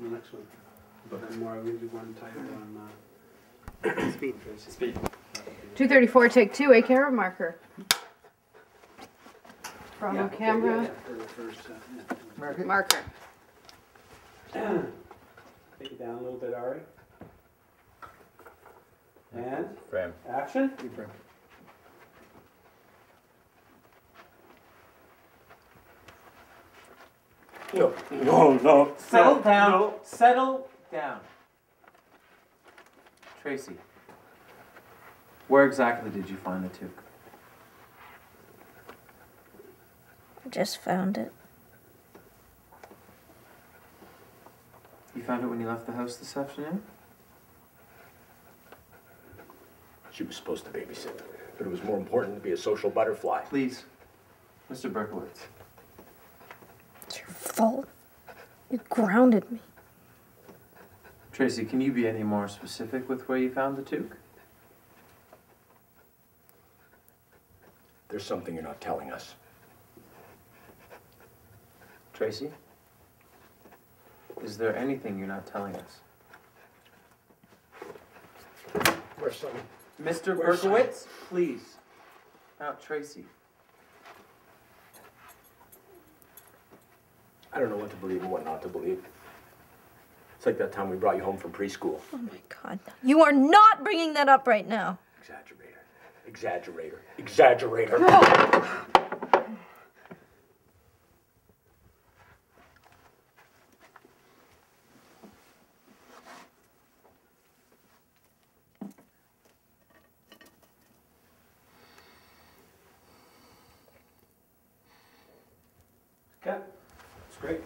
the next one. But then more, we do one type on, uh. Speed. Speed. Two thirty-four, take two, a camera marker. Bravo Yeah, okay, yeah, camera, yeah, For the first, uh, yeah. Mark it. marker. Take it down a little bit, Ari. And Frame. action. Keep it. No, no, no. Settle no, down. no. Settle down. Tracey, where exactly did you find the toque? I just found it. You found it when you left the house this afternoon? She was supposed to babysit, but it was more important to be a social butterfly. Please, Mr. Berkowitz. It's your fault. You grounded me. Tracey, can you be any more specific with where you found the toque? There's something you're not telling us. Tracey? Is there anything you're not telling us? Where's something? Mr. Where's- Berkowitz, please. Now, Tracey. I don't know what to believe and what not to believe. It's like that time we brought you home from preschool. Oh my god. You are not bringing that up right now. Exaggerator. Exaggerator. Exaggerator. Okay, it's great.